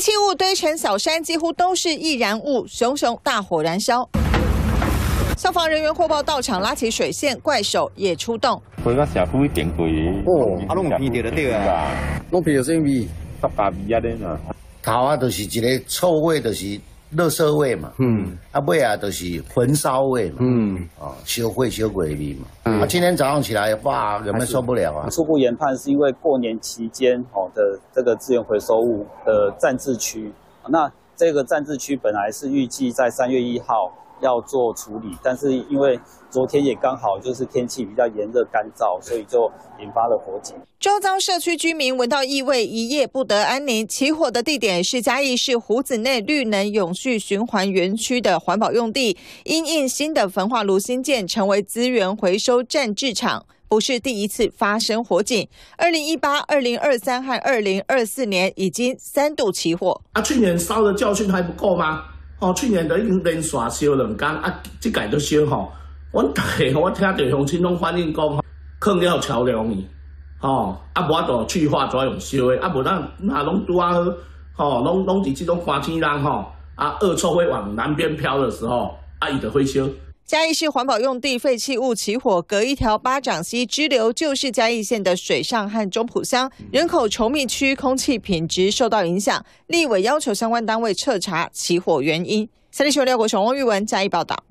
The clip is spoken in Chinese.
弃物堆成小山，几乎都是易燃物，熊熊大火燃烧。消防人员获报到场，拉起水线，怪手也出动。佢个社区电柜哦，啊，拢有？十八味啊，就是一个臭味，就是热色味嘛。嗯。啊，尾啊，就是焚烧味嘛。嗯。哦，烧灰烧鬼味嘛。嗯。啊，今天早上起来，哇，人们受不了啊。初步研判是因为过年期间哦的这个资源回收物的暂置区，那这个暂置区本来是预计在三月一号。要做处理，但是因为昨天也刚好就是天气比较炎热干燥，所以就引发了火警。周遭社区居民闻到异味，一夜不得安宁。起火的地点是嘉义市湖子内绿能永续循环园区的环保用地，因应新的焚化炉新建，成为资源回收站制场，不是第一次发生火警。二零一八、二零二三和二零二四年已经三度起火。啊，去年烧的教训还不够吗？哦，去年就已经连续烧两工，啊，即届都烧吼。阮大家我听地方亲拢反映讲，可能要桥梁呢，吼，啊，无法度去化作用烧的，啊，无咱那拢拄啊好，吼，拢拢伫即种寒天人吼，啊，恶臭会往南边飘的时候，啊，伊就会烧。嘉义市环保用地废弃物起火，隔一条巴掌溪支流就是嘉义县的水上和中埔乡，人口稠密区，空气品质受到影响。立委要求相关单位彻查起火原因。三立新闻国雄、翁玉文嘉义报道。